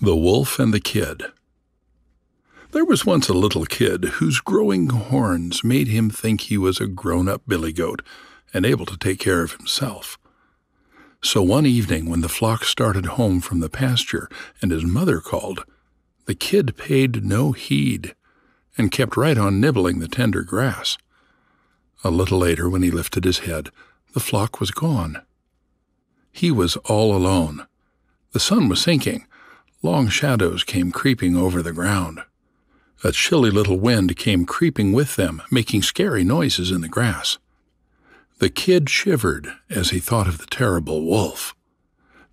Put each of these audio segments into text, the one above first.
The Wolf and the Kid There was once a little kid whose growing horns made him think he was a grown up billy goat and able to take care of himself. So one evening, when the flock started home from the pasture and his mother called, the kid paid no heed and kept right on nibbling the tender grass. A little later, when he lifted his head, the flock was gone. He was all alone. The sun was sinking Long shadows came creeping over the ground. A chilly little wind came creeping with them, making scary noises in the grass. The kid shivered as he thought of the terrible wolf.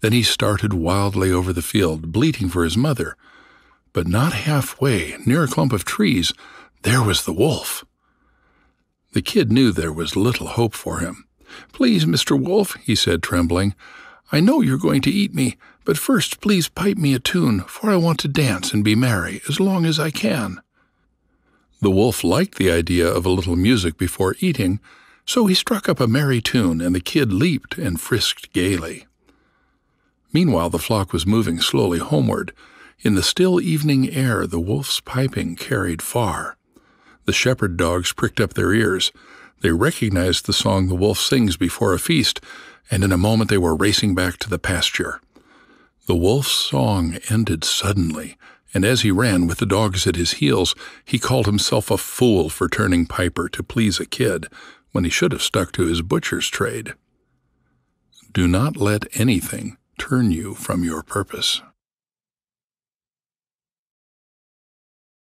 Then he started wildly over the field, bleating for his mother. But not halfway, near a clump of trees, there was the wolf. The kid knew there was little hope for him. Please, Mr. Wolf, he said, trembling, I know you're going to eat me, but first please pipe me a tune, for I want to dance and be merry as long as I can. The wolf liked the idea of a little music before eating, so he struck up a merry tune, and the kid leaped and frisked gaily. Meanwhile, the flock was moving slowly homeward. In the still evening air, the wolf's piping carried far. The shepherd dogs pricked up their ears. They recognized the song the wolf sings before a feast, and in a moment they were racing back to the pasture. The wolf's song ended suddenly, and as he ran with the dogs at his heels, he called himself a fool for turning piper to please a kid when he should have stuck to his butcher's trade. Do not let anything turn you from your purpose.